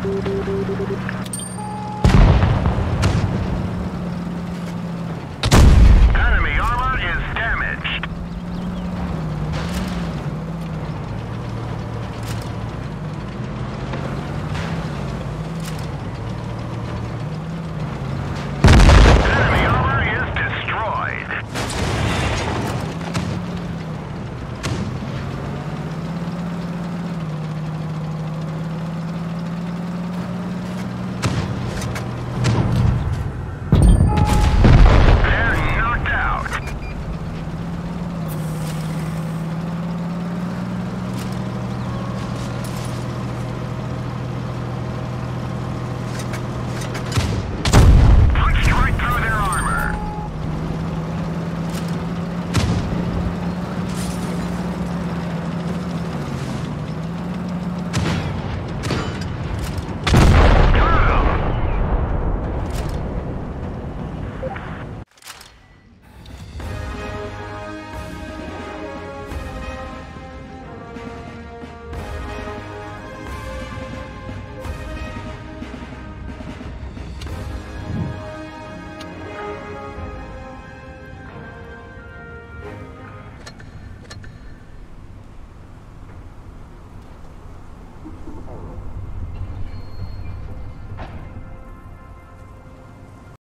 どうぞ。